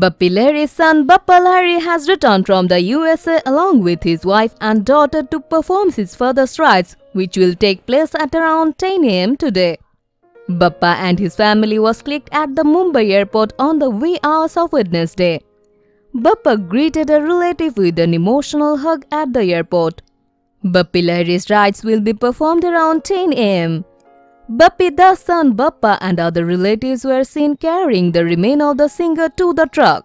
Bappi Lahiri's son Bappa Lahiri has returned from the USA along with his wife and daughter to perform his furthest rites, which will take place at around 10 am today. Bappa and his family was clicked at the Mumbai airport on the wee hours of Wednesday. Bappa greeted a relative with an emotional hug at the airport. Bappi Lahiri's rites will be performed around 10 am. Bappi, the son Bappa and other relatives were seen carrying the remains of the singer to the truck.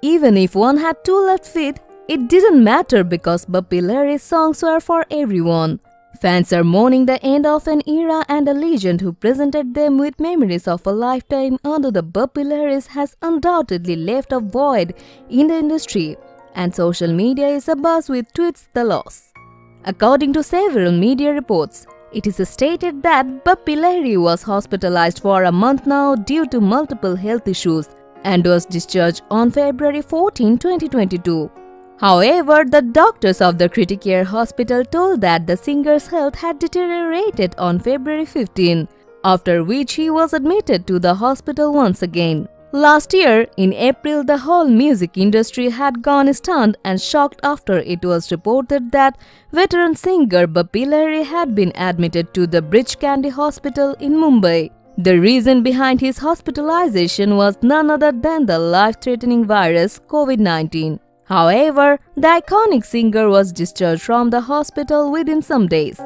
Even if one had two left feet, it didn't matter because Bappi Lahiri's songs were for everyone. Fans are mourning the end of an era and a legend who presented them with memories of a lifetime although the Bappi Lahiri's has undoubtedly left a void in the industry and social media is abuzz with tweets the loss. According to several media reports, it is stated that Bappi was hospitalized for a month now due to multiple health issues and was discharged on February 14, 2022. However, the doctors of the Criticare Hospital told that the singer's health had deteriorated on February 15, after which he was admitted to the hospital once again. Last year, in April, the whole music industry had gone stunned and shocked after it was reported that veteran singer Lahiri had been admitted to the Breach Candy Hospital in Mumbai. The reason behind his hospitalization was none other than the life-threatening virus COVID-19. However, the iconic singer was discharged from the hospital within some days.